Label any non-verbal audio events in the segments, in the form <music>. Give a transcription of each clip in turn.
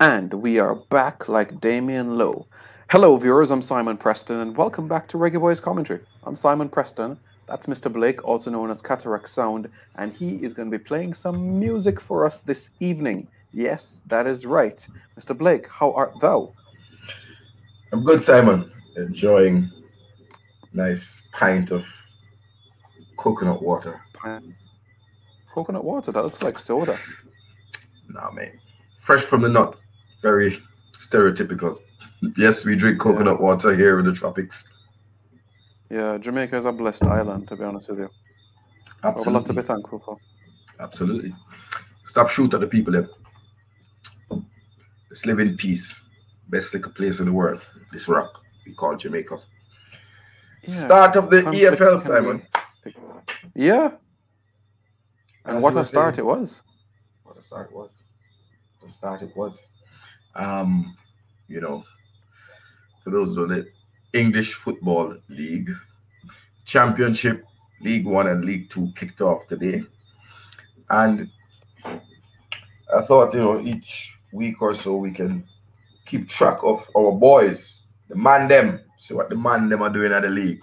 And we are back like Damion Lowe. Hello, viewers. I'm Simon Preston, and welcome back to Reggae Boyz Commentary. I'm Simon Preston. That's Mr. Blake, also known as Cataract Sound, and he is going to be playing some music for us this evening. Yes, that is right. Mr. Blake, how art thou? I'm good, Simon. Enjoying nice pint of coconut water. Pine. Coconut water, that looks like soda. Nah, man. Fresh from the nut. Very stereotypical. Yes, we drink coconut water here in the tropics. Yeah, Jamaica is a blessed island, to be honest with you. Have a lot to be thankful for. Absolutely. Stop shooting at the people there. Let's live in peace. Best little place in the world. This rock we call Jamaica. Yeah, Start of the EFL, Simon. be- Yeah. And As what a start saying. it was. what a start it was. The start it was. Um, you know, for those know the English Football League Championship, League One and League Two kicked off today. And I thought, you know, each week or so we can keep track of our boys, the man them, see what the man them are doing at the league.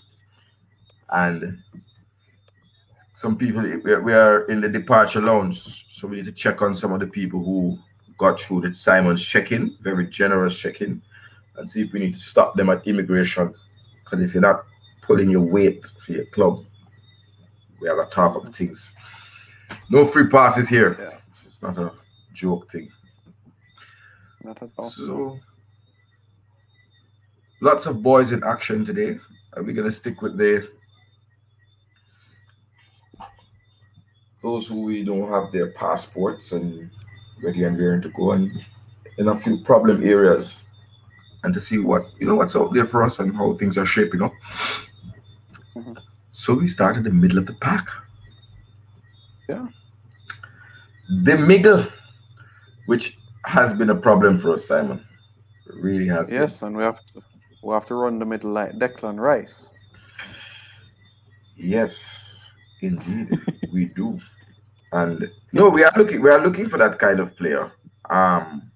And some people we are in the departure lounge, so we need to check on some of the people who got through the Simon's check-in, very generous check-in, and see if we need to stop them at immigration. Because if you're not pulling your weight for your club, we have a talk of the things. No free passes here. Yeah. It's not a joke thing. Not at all. So lots of boys in action today. Are we gonna stick with the those who we don't have their passports and ready and raring to go and in a few problem areas and to see what you know what's out there for us and how things are shaping up. Mhm. So we start in the middle of the pack. Yeah. The middle, which has been a problem for us, Simon. It really has been. Yes, and we have to we have to run the middle like Declan Rice. Yes, indeed, we do. <laughs> And no, we are looking we are looking for that kind of player. Um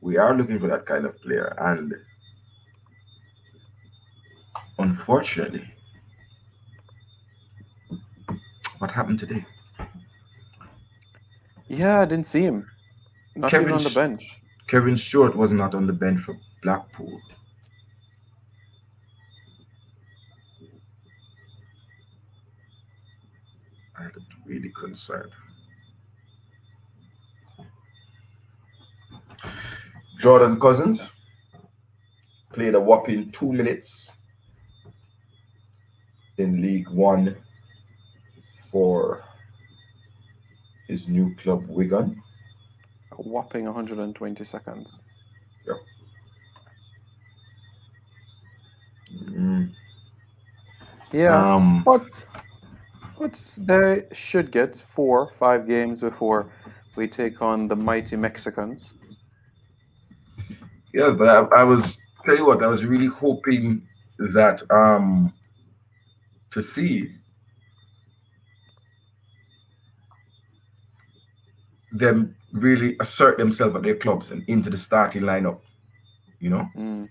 we are looking for that kind of player and unfortunately what happened today? Yeah, I didn't see him. Not Kevin even on the bench. Kevin Stewart was not on the bench for Blackpool. I looked really concerned. Jordan Cousins played a whopping two minutes in League One for his new club Wigan. A whopping 120 seconds. Mm, Yeah, Um, but but they should get four, five games before we take on the mighty Mexicans. Yeah, but I, I was tell you what, I was really hoping that um to see them really assert themselves at their clubs and into the starting lineup. You know, Mm,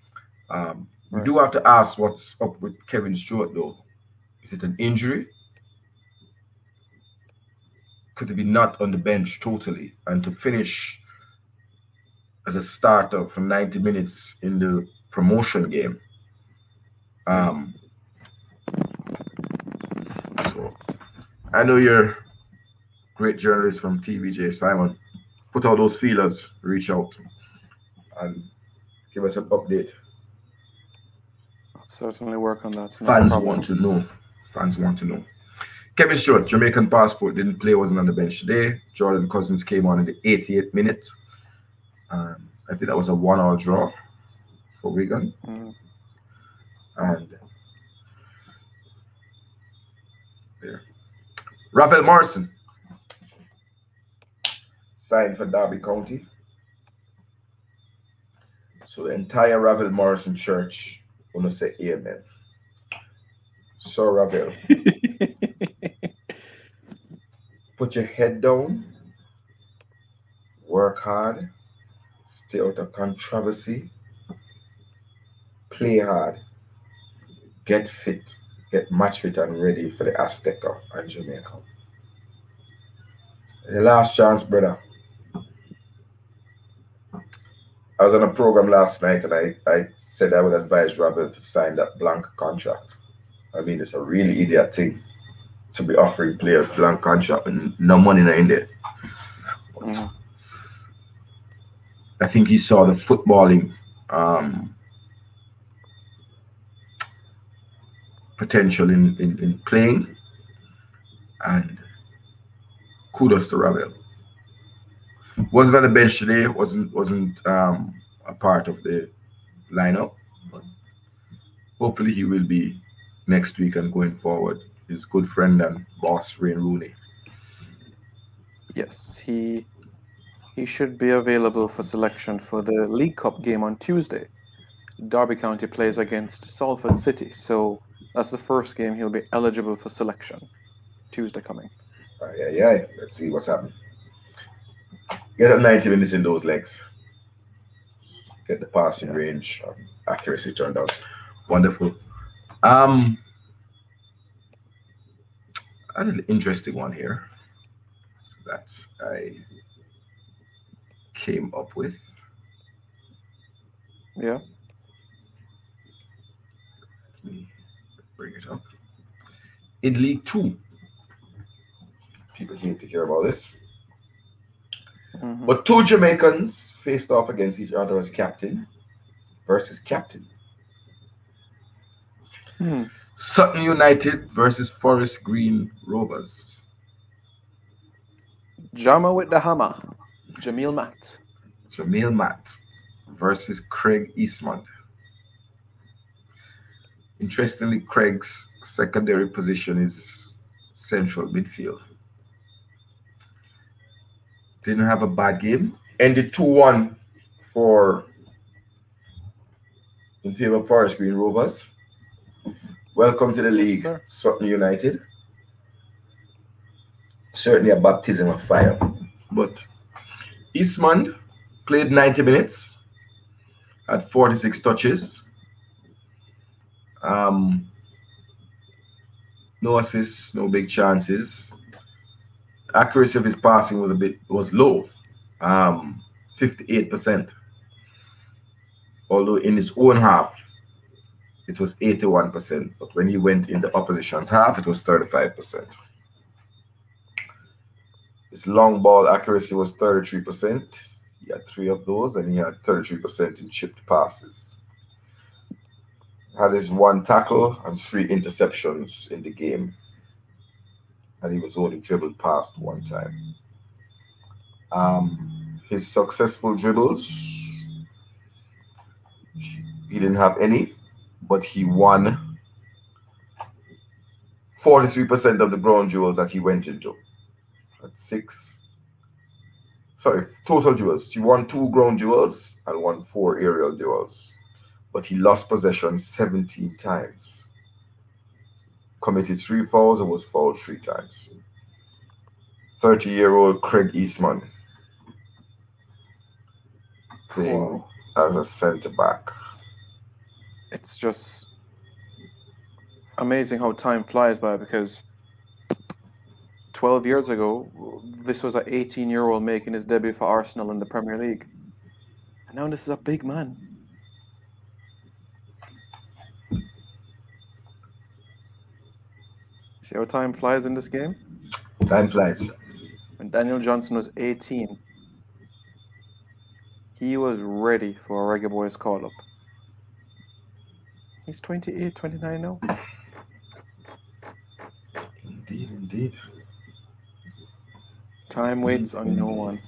um, we do have to ask what's up with Kevin Stewart though. Is it an injury? Could it be not on the bench totally and to finish as a starter for 90 minutes in the promotion game? Um, so I know you're a great journalist from TVJ, Simon. Put out those feelers, reach out, and give us an update. certainly work on that. Fans problem. want to know. Fans want to know. Kevin Stewart, Jamaican passport, didn't play, wasn't on the bench today. Jordan Cousins came on in the 88th minute. Um, I think that was a one-all draw for Wigan. Mm, And there. Ravel Morrison signed for Derby County. So the entire Ravel Morrison Church wanna say amen. So Ravel, <laughs> put your head down, work hard, stay out of controversy, play hard, get fit, get match fit and ready for the Azteca and Jamaica. The last chance, brother. I was on a program last night and I, I said I would advise Robert to sign that blank contract. I mean, it's a really idiot thing to be offering players blank contract and no money in there. I think he saw the footballing um, potential in, in, in playing and kudos to Ravel. Wasn't on the bench today, wasn't wasn't um, a part of the lineup, but hopefully he will be next week and going forward. His good friend and boss Wayne Rooney. Yes, he he should be available for selection for the League Cup game on Tuesday. Derby County plays against Salford City, so that's the first game he'll be eligible for selection. Tuesday coming. Uh, yeah, yeah. Let's see what's happening. Get up 90 minutes in those legs. Get the passing yeah. range, accuracy turned out. Wonderful. Um, an interesting one here that I came up with. Yeah. Let me bring it up. In League Two, people hate to hear about this. Mm-hmm. But two Jamaicans faced off against each other as captain versus captain. Hmm. Sutton United versus Forest Green Rovers. Jama with the hammer. Jamille Matt. Jamille Matt versus Craig Eastmond. Interestingly, Craig's secondary position is central midfield. Didn't have a bad game. Ended 2 1 for in favor of Forest Green Rovers. Welcome to the league, yes, Sutton United. Certainly a baptism of fire. But Eastmond played 90 minutes, had 46 touches. Um, no assists, no big chances. Accuracy of his passing was a bit was low, um, 58%. Although in his own half, it was 81%. But when he went in the opposition's half, it was 35%. His long ball accuracy was 33%. He had three of those, and he had 33% in chipped passes. Had his one tackle and three interceptions in the game. And he was only dribbled past one time. Um, his successful dribbles, he didn't have any, but he won 43% of the ground jewels that he went into at six. Sorry, total duels. He won two ground duels and won four aerial duels. But he lost possession 17 times. Committed three fouls and was fouled three times. 30 year old Craig Eastmond playing as a centre back. It's just amazing how time flies by because 12 years ago, this was an 18 year old making his debut for Arsenal in the Premier League. And now this is a big man. See how time flies in this game? Time flies. When Daniel Johnson was 18, he was ready for a Reggae Boyz call up. He's 28, 29 now. Indeed, indeed. Time waits on no one.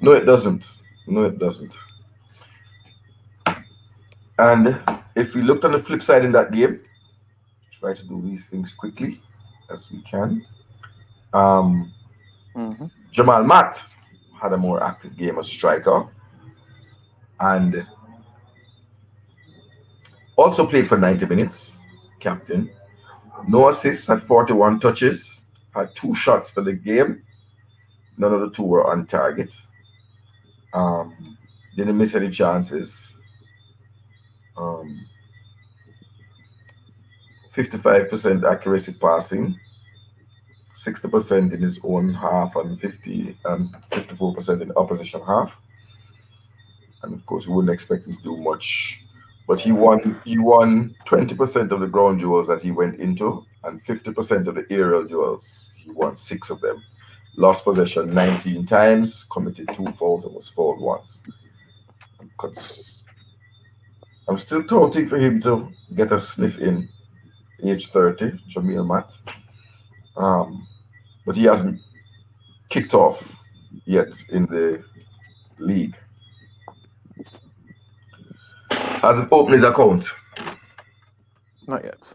No, it doesn't. No, it doesn't. And if we looked on the flip side in that game, try to do these things quickly as we can. Um, mm-hmm. Jamal Matt had a more active game as striker and also played for 90 minutes, captain. No assists, had 41 touches had two shots for the game. None of the two were on target. Um, didn't miss any chances. Um, 55% accuracy passing, 60% in his own half, and 50 and 54% in opposition half. And of course, we wouldn't expect him to do much. But he won he won 20% of the ground duels that he went into, and 50% of the aerial duels. He won six of them. Lost possession 19 times, committed two fouls, and was fouled once. I'm still touting for him to get a sniff in age 30, Jamille Matt. Um, but he hasn't kicked off yet in the league. Hasn't opened his account. Not yet.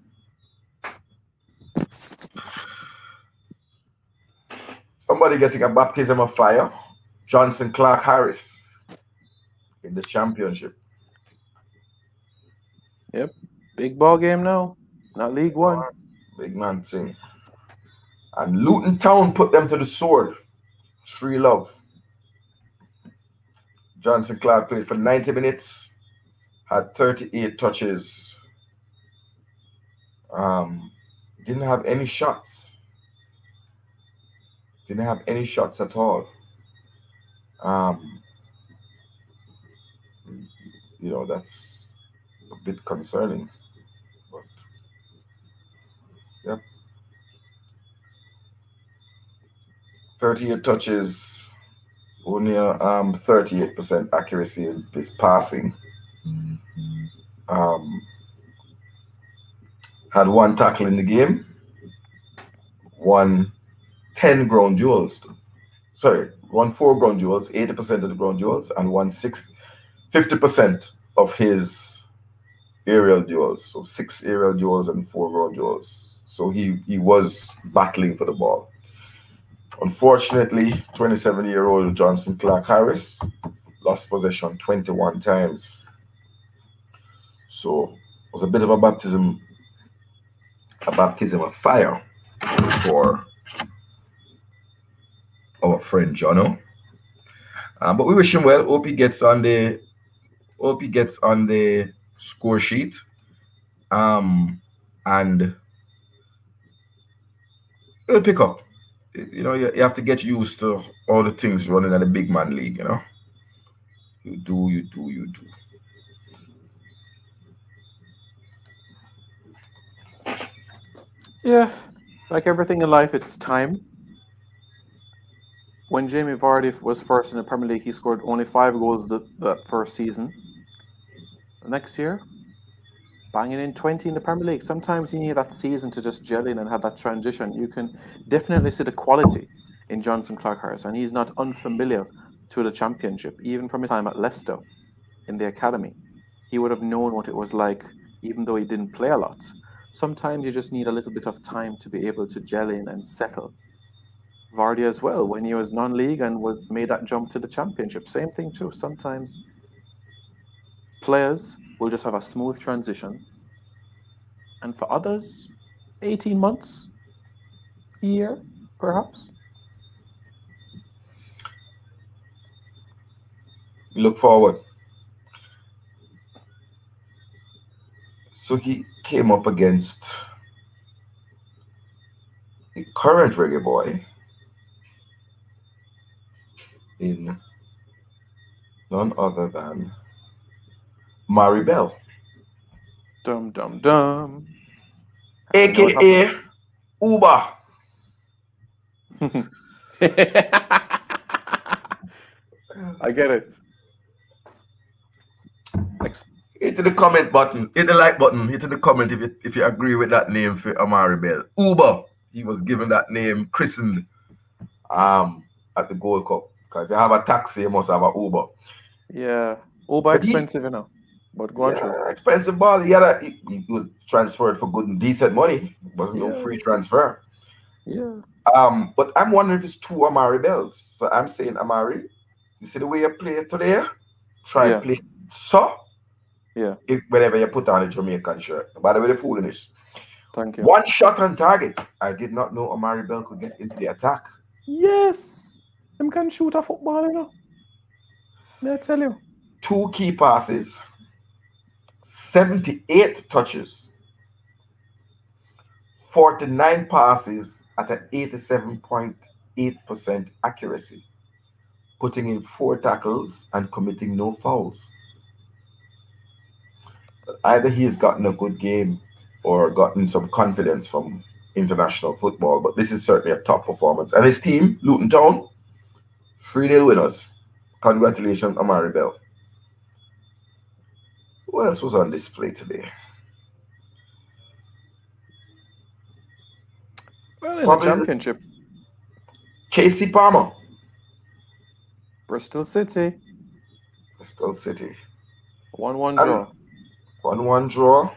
Somebody getting a baptism of fire. Jonson Clarke-Harris in the championship. Yep. Big ball game now. Not League One. Big man thing. And Luton Town put them to the sword. Three love. Jonson Clarke played for 90 minutes, had 38 touches. Um, didn't have any shots. Didn't have any shots at all. Um, you know, that's a bit concerning. But yep. 38 touches, only um 38% accuracy in his passing. Um, had one tackle in the game, won 10 ground duels. Sorry, won four ground duels, 80% of the ground duels, and won six, 50% of his aerial duels. So six aerial duels and four ground duels. So he, he was battling for the ball. Unfortunately, 27 year old Jonson Clarke-Harris lost possession 21 times. So it was a bit of a baptism, a baptism of fire for our friend Jono. Uh, but we wish him well. Hope he gets on the hope he gets on the score sheet. Um and it'll pick up you know, you, you have to get used to all the things running in a big man league, you know. You do, you do, you do. Yeah, like everything in life, it's time. When Jamie Vardy was first in the Premier League, he scored only five goals the, that first season. next year, banging in 20 in the Premier League. Sometimes you need that season to just gel in and have that transition. You can definitely see the quality in Jonson Clarke-Harris, and he's not unfamiliar to the championship, even from his time at Leicester in the academy. He would have known what it was like, even though he didn't play a lot. Sometimes you just need a little bit of time to be able to gel in and settle. Vardy as well, when he was non-league and was made that jump to the championship. Same thing too. Sometimes players will just have a smooth transition. And for others, 18 months, year, perhaps. Look forward. So he came up against a current reggae boy in none other than Mari Bell. Dum dum dum. AKA Uber. <laughs> I get it. Hit the comment button, hit the like button, hit the comment if you if you agree with that name for Amari Bell. Uber, he was given that name, christened um at the Gold Cup. Because if you have a taxi, you must have an Uber. Yeah. Uber but expensive, he, you know. But go yeah, expensive ball. He had a he, he was transferred for good and decent money. It wasn't yeah. no free transfer. Yeah. Um, but I'm wondering if it's two Amari Bells. So I'm saying Amari, you see the way you play today? Try yeah. and play so. Yeah. If, whenever you put on a Jamaican shirt. By the way, the foolishness. Thank you. One shot on target. I did not know Amari Bell could get into the attack. Yes. Him can shoot a football, you know. May I tell you? Two key passes, 78 touches, 49 passes at an 87.8% accuracy, putting in four tackles and committing no fouls. Either he has gotten a good game or gotten some confidence from international football, but this is certainly a top performance. And his team, Luton Town, 3 0 winners. Congratulations, Amari Bell. Who else was on display today? Well, in Probably the championship. Kasey Palmer. Bristol City. Bristol City. 1 1 draw. 1 1 draw.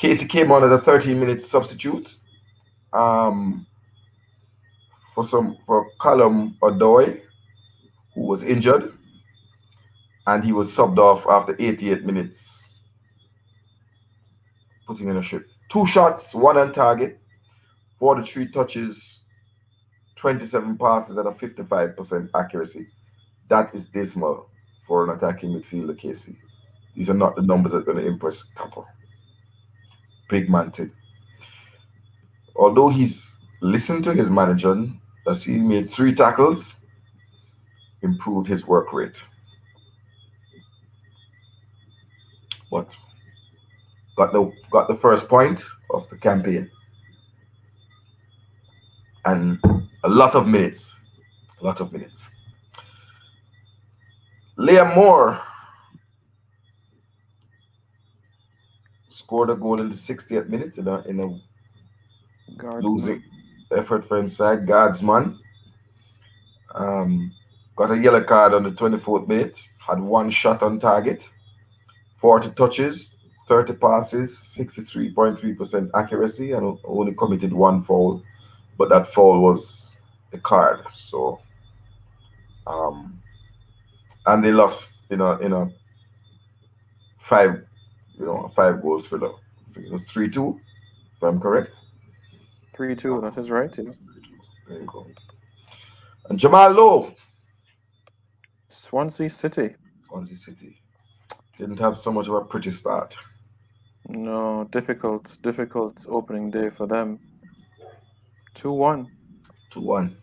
Kasey came on as a 13 minute substitute um, for some for Callum Odoy, who was injured, and he was subbed off after 88 minutes, putting in a shift. Two shots, one on target, 43 touches, 27 passes at a 55% accuracy. That is dismal for an attacking midfielder, Kasey. These are not the numbers that are going to impress Tappa. Big man. Although he's listened to his manager, as he made three tackles, improved his work rate. But got the got the first point of the campaign. And a lot of minutes. A lot of minutes. Liam Moore scored a goal in the 60th minute in a, in a Guardsman. losing effort for himself. Guardsman. Um, got a yellow card on the 24th minute. Had one shot on target. 40 touches, 30 passes, 63.3% accuracy, and only committed one foul. But that foul was a card. So, um, and they lost in a in a five you know, five goals for the, it was 3 2, if I'm correct. 3 2, uh, that is right. Yeah. There you go. And Jamal Lowe. Swansea City. Swansea City. Didn't have so much of a pretty start. No, difficult, difficult opening day for them. 2 1. 2 1.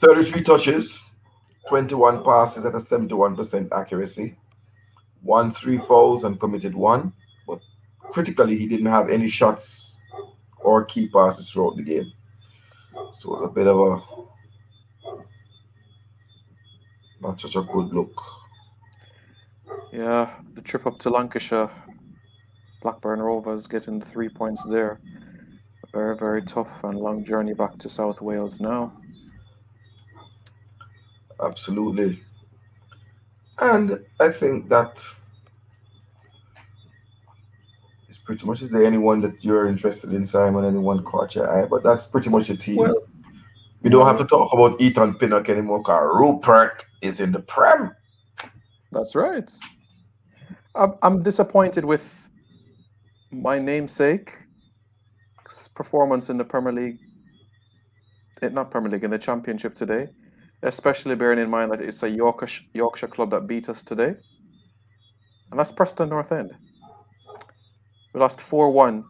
33 touches, 21 passes at a 71% accuracy won three fouls and committed one, but critically, he didn't have any shots or key passes throughout the game. So it was a bit of a not such a good look. Yeah, the trip up to Lancashire, Blackburn Rovers getting the three points there. Very, very tough and long journey back to South Wales now. Absolutely. And I think that is pretty much. Is there anyone that you're interested in, Simon? Anyone caught your eye? But that's pretty much the team. Well, we don't have to talk about Ethan Pinnock anymore because Rupert is in the Prem. That's right. I'm, I'm disappointed with my namesake performance in the Premier League, eh, not Premier League, in the Championship today especially bearing in mind that it's a Yorkshire, Yorkshire club that beat us today. And that's Preston North End. We lost 4 1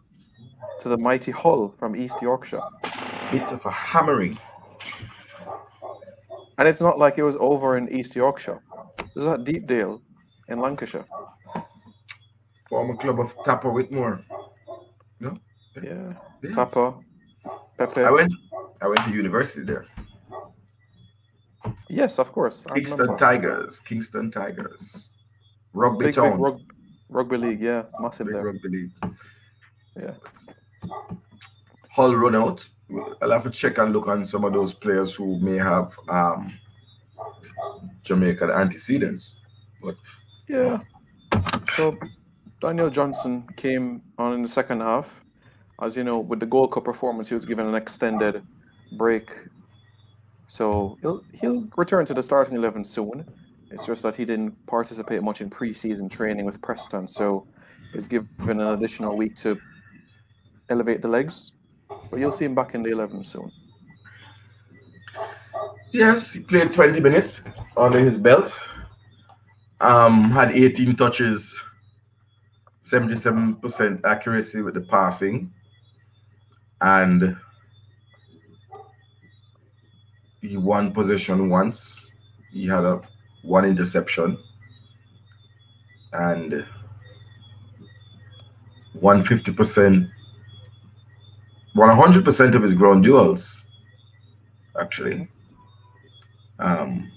to the mighty Hull from East Yorkshire. Bit of a hammering. And it's not like it was over in East Yorkshire. This is at Deepdale in Lancashire. Former club of Tappa Whitmore. No? Yeah. yeah. Tappa. Pepe. I went I went to university there. Yes, of course. Kingston Tigers. Kingston Tigers. Rugby big, Big rug, rugby league, yeah. Massive big there. Rugby league. Yeah. Hull run out. I'll have to check and look on some of those players who may have um, Jamaican antecedents. But yeah. So Daniel Johnson came on in the second half. As you know, with the Gold Cup performance, he was given an extended break so he'll he'll return to the starting eleven soon. It's just that he didn't participate much in preseason training with Preston, so he's given an additional week to elevate the legs. But you'll see him back in the eleven soon. Yes, he played 20 minutes under his belt. Um, had 18 touches, 77% accuracy with the passing, and he won possession once. He had a one interception and 150%, 100% of his ground duels, actually. Um,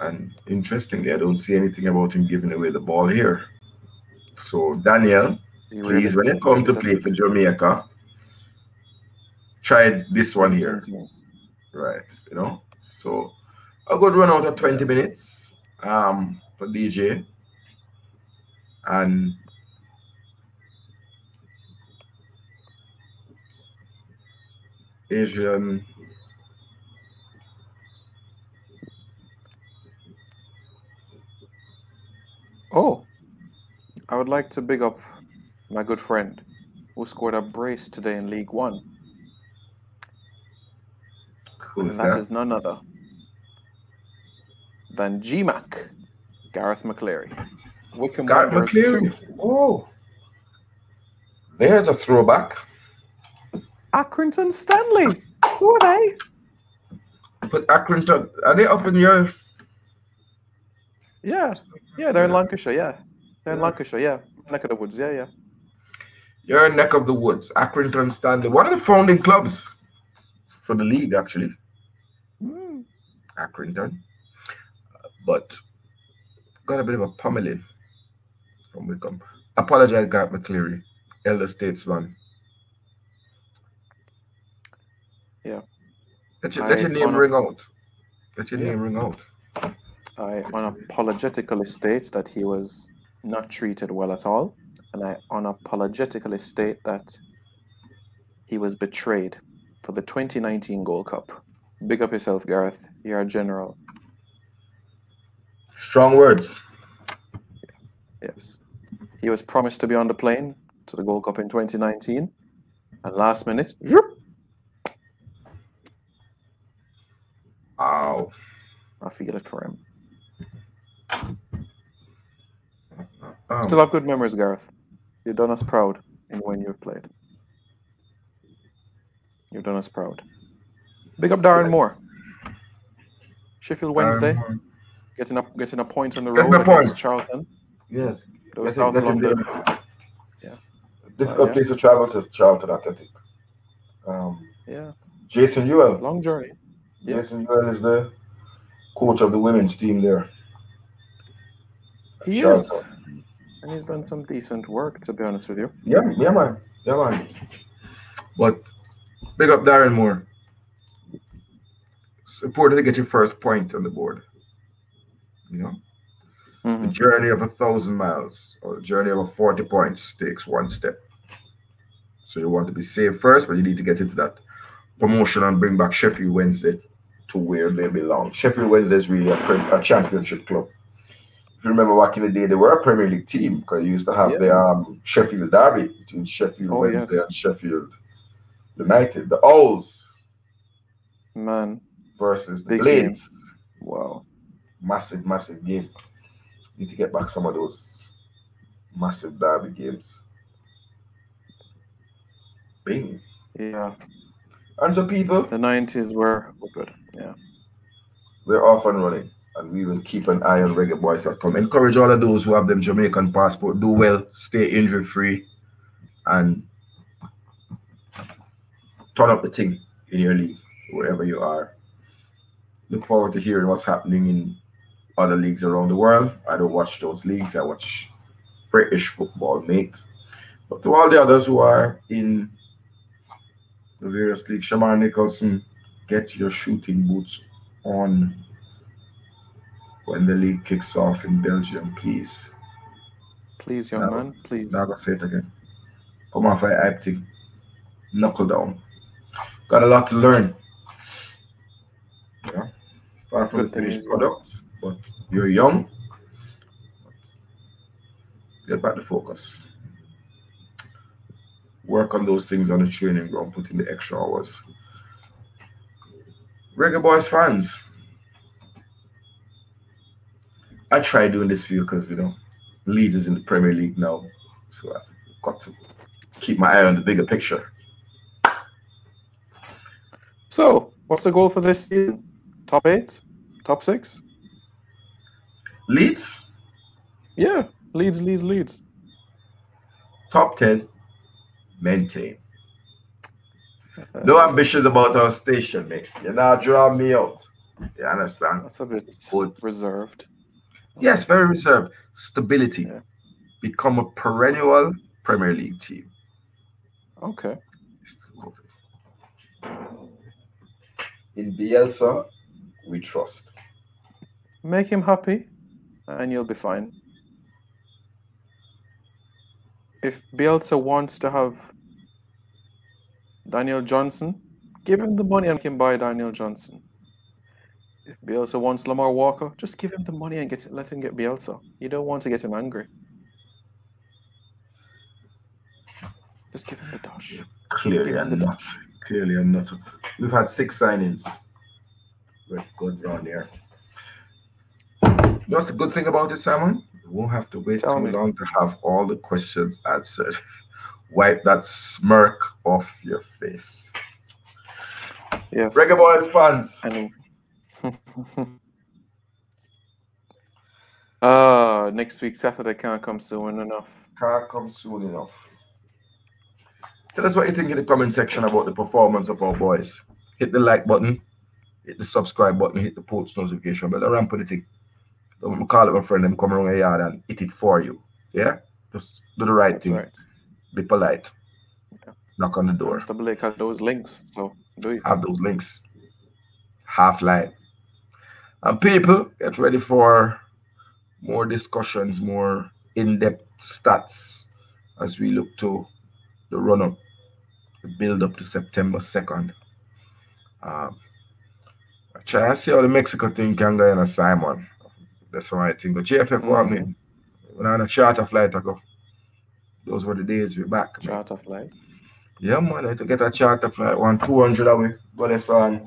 and interestingly, I don't see anything about him giving away the ball here. So, Daniel, please, when you come to play for Jamaica, try this one here. Right, you know. So, a good run out of 20 minutes um, for DJ. And Asian Oh, I would like to big up my good friend who scored a brace today in League One. Who's and that that? is none other than GMAC, Gareth McCleary. Wycombe Gareth Wanderers McCleary. Oh, there's a throwback. Accrington Stanley. Who are they? But Accrington, are they up in your? Yeah, yeah, they're in Lancashire. Yeah, they're in Lancashire. Yeah, neck of the woods. Yeah, yeah. Your neck of the woods, Accrington Stanley. One of the founding clubs for the league, actually. Accrington. But got a bit of a pummeling from Wycombe. Apologize, Gareth McCleary, elder statesman. Yeah. Let your, let your name ring out. Let your Yeah. name ring out. I unapologetically state that he was not treated well at all, and I unapologetically state that he was betrayed for the 2019 Gold Cup. Big up yourself, Gareth. You're a general. Strong words. Yes. He was promised to be on the plane to the Gold Cup in 2019, and last minute, zoop, Ow. I feel it for him. Um, Still have good memories, Gareth. You've done us proud in when you've played. You've done us proud. Big up Darren Moore. Sheffield Wednesday, um, getting up, getting a point on the road a point. Charlton. yes. It was Get South it- London. there. Yeah. Difficult yeah. place to travel to Charlton Athletic. Um, Yeah, Jason Euell. long journey. Yeah. Jason Euell is the coach of the women's team there. at He is, and he's done some decent work, to be honest with you. Yeah, yeah, man. Yeah, man. But big up Darren Moore. It's important to get your first point on the board. You know, the Mhm. journey of a thousand miles or the journey of a 40 points takes one step. So you want to be safe first, but you need to get into that promotion and bring back Sheffield Wednesday to where they belong. Sheffield Wednesday is really a, a championship club. If you remember back in the day, they were a Premier League team because you used to have Yeah. the um, Sheffield Derby between Sheffield Oh, Wednesday yes. and Sheffield United. The Owls Man, versus the Big Blades. wow. Massive, massive game. Need to get back some of those massive derby games. Bing. Yeah, And so people, the 90s were, good. Yeah. we're off and running. And we will keep an eye on reggaeboys.com. Encourage all of those who have them Jamaican passport. Do well, stay injury free, and turn up the thing in your league, wherever you are. Look forward to hearing what's happening in other leagues around the world. I don't watch those leagues, I watch British football, mate. But to all the others who are in the various leagues, Shamar Nicholson, get your shooting boots on when the league kicks off in Belgium, please. Please, young No. man, please. Now I'm gonna say it again. Come on, a hype thing. Knuckle down. Got a lot to learn. Far from Good the finished is, product, but you're young. Get back to focus. Work on those things on the training ground, put in the extra hours. Reggae Boyz fans, I try doing this for you because you know Leeds is in the Premier League now, so I've got to keep my eye on the bigger picture. So, what's the goal for this season? Top eight? Top six? Leeds, Yeah, Leeds, Leeds, Leeds. top ten, maintain. Uh, no ambitions about our station, mate. You're not drawing me out. You understand? That's a bit Good. reserved. Yes, very reserved. Stability. Yeah. Become a perennial Premier League team. Okay. In Bielsa, we trust. Make him happy, and you'll be fine. If Bielsa wants to have Daniel Johnson, give him the money and can buy Daniel Johnson. If Bielsa wants Lamar Walker, just give him the money and get let him get Bielsa. You don't want to get him angry. Just give him the dash. Clearly him I'm the not. Clearly I'm not. We've had six signings. We're good round here. You know what's the good thing about it, Simon? You won't have to wait Tell too me. long to have all the questions answered. <laughs> Wipe that smirk off your face. Yes. Reggae Boyz fans. And <laughs> uh next week Saturday can't come soon enough. Can't come soon enough. Tell us what you think in the comment section about the performance of our boys. Hit the like button, hit the subscribe button, hit the post notification bell, ramp with the thing. Don't call it a friend, and come around your yard and eat it for you. Yeah? Just do the right That's thing. right. Be polite. Yeah. Knock on the door. Mr. Blake has those links, so do it. Have those links. Half line. And people, get ready for more discussions, more in-depth stats as we look to the run-up, the build-up to September 2nd. Um, try see how the Mexico thing can go in a Simon. That's why I think. The GFF want me. When I on a charter flight, I go. Those were the days we're back. man. Charter flight. Yeah, man, I had to get a charter flight, one 200 away. But it's on.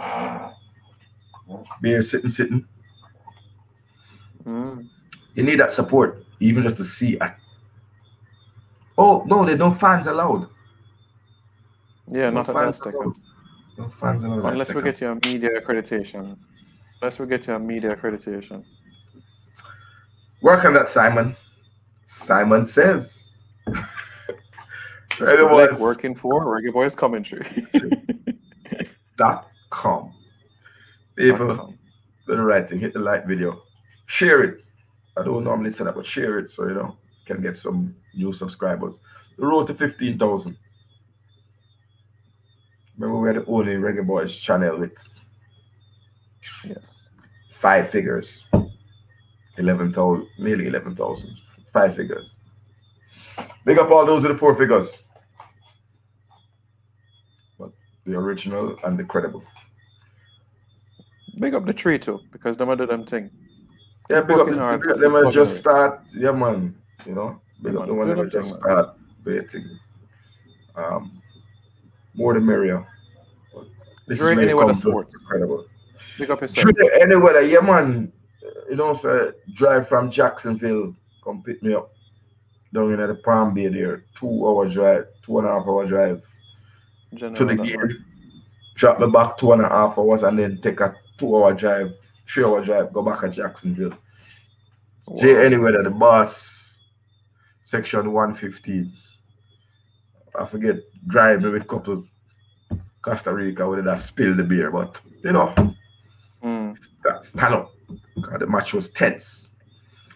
Beer sitting, sitting. Mm. You need that support, even just to see. A... Oh, no, there's no fans allowed. Yeah, no not at Azteca. allowed. Allowed. at Unless we get you a media accreditation. Unless we get you a media accreditation. Work on that, Simon. Simon says. <laughs> Blake Boys working for Reggae Boyz Commentary. <laughs> dot com. People, do the right thing. Hit the like video. Share it. I don't normally say that, but share it so you know can get some new subscribers. The road to fifteen thousand. Remember, we are the only Reggae Boyz channel with yes. five figures. Eleven thousand, nearly eleven thousand. Five figures. Big up all those with the four figures. But the original and the credible. Big up the tree too, because them do them thing. Yeah, big up the, hard. big up them just start. Yeah, man. You know, big Yeah, up the man. one that just man. start waiting. Um, more the merrier. This Dre is where anywhere the comes to sports. incredible. Big up yourself. Anywhere, yeah, man. You know, say drive from Jacksonville, come pick me up down in the Palm Bay there. Two hour drive, two and a half hour drive to the that gear. Drop me back two and a half hours and then take a two hour drive, three hour drive, go back to Jacksonville. J Wow. anywhere the bus, section 115. I forget, drive me with couple Costa Rica where they spill the beer, but you know, Mm, stand up. 'cause the match was tense.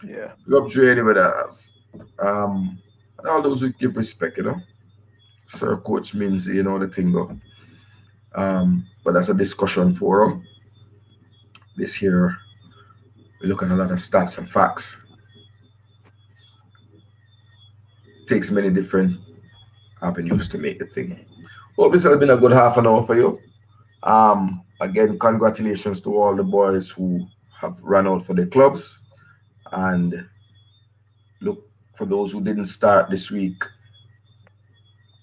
yeah. Big up Dre anyway that um and all those who give respect, you know. Sir Coach means you know the thing go. Um, but that's a discussion forum. This here, we look at a lot of stats and facts. Takes many different avenues to make the thing. Hope this has been a good half an hour for you. Um, again, congratulations to all the boys who have run out for the clubs. And look for those who didn't start this week.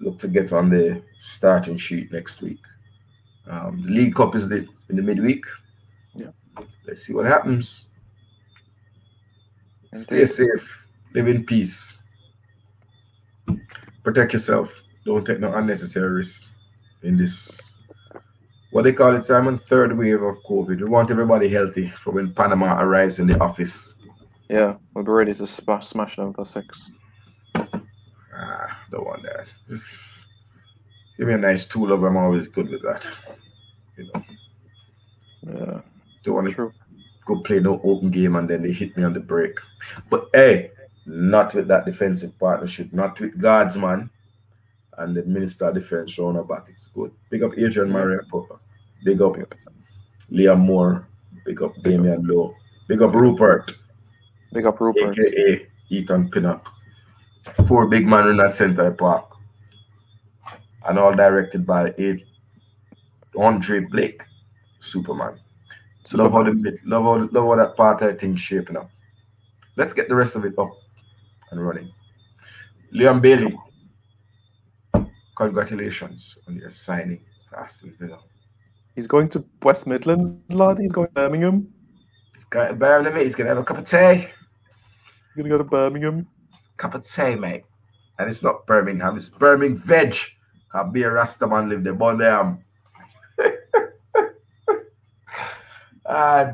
Look to get on the starting sheet next week. Um, the League Cup is the, in the midweek. Yeah. Let's see what happens. Stay safe. Live in peace. Protect yourself. Don't take no unnecessary risks in this. What they call it, Simon? Third wave of COVID. We want everybody healthy for when Panama arrives in the office. Yeah, we'll be ready to smash, smash them for six. Ah, don't want that. Give me a nice tool lover. I'm always good with that. You know. Yeah, Don't want to go play no open game and then they hit me on the break. But hey, not with that defensive partnership, not with Guardsman and the Minister of Defense back. It's good. Big up Adrian Maria Popper. Big up Liam Moore. Big up Damion Lowe. Big up Rupert, Big up Rupert. aka Ethan Pinnock. Four big man in that center park. And all directed by Ad- Andre Blake, Superman. So love how the love how love how that part I think shaping up. Let's get the rest of it up and running. Leon Bailey, congratulations on your signing for Aston Villa. He's going to West Midlands, lad. He's going to Birmingham. He's got Birmingham. He's gonna have a cup of tea. He's going to go to Birmingham. Cup of tea, mate. And it's not Birmingham, it's Birmingham Veg. I'll be a Rastaman live there, but um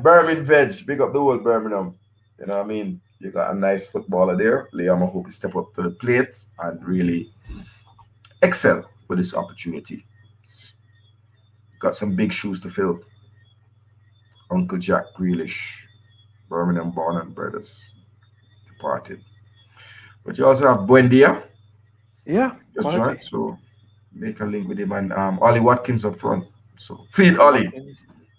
Birmingham Veg, big up the whole Birmingham. You know what I mean? You got a nice footballer there. Leon, I hope you step up to the plate and really excel with this opportunity. Got some big shoes to fill. Uncle Jack Grealish, Birmingham born and brothers, departed. But you also have Buendia, Yeah, just joined, so make a link with him and um, Ollie Watkins up front. So feed Ollie,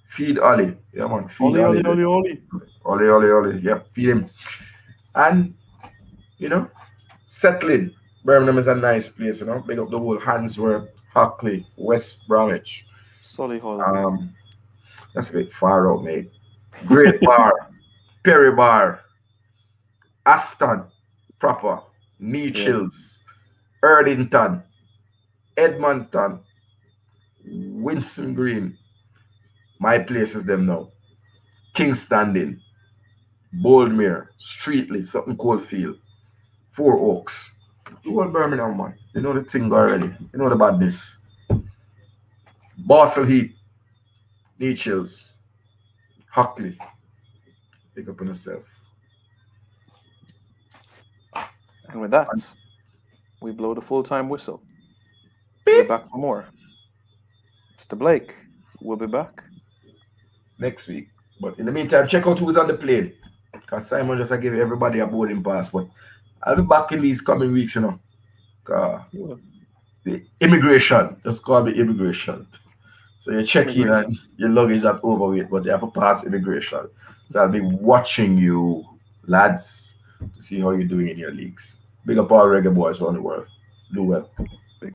feed Ollie. Yeah, man, feed Ollie. Oli, Oli, Oli. Ollie, Ollie, Ollie. Yep, feed him. And, you know, settling. Birmingham is a nice place, you know. Big up the whole Handsworth, Hockley, West Bromwich. Solihull. Um, that's a bit far out, mate. Great <laughs> Barr, Perry Barr, Aston, proper, Nechells, Erdington, Edmonton, Winson Green. My places them now. Kingstanding, Boldmere, Streetley, Sutton Coldfield, Four Oaks. You all Birmingham, man. You know the thing already. You know the badness. Balsall Heath, Nechells, Hockley. Pick up on yourself. and with that, we blow the full time whistle. We're back for more. Mr. Blake, we'll be back. next week. But in the meantime, check out who's on the plane. Because Simon just gave everybody a boarding pass. But I'll be back in these coming weeks, you know. the immigration, just call me immigration. So you check in and your luggage not overweight, but you have to pass immigration. So I'll be watching you, lads, to see how you're doing in your leagues. Big up all Reggae Boyz around the world. Do well.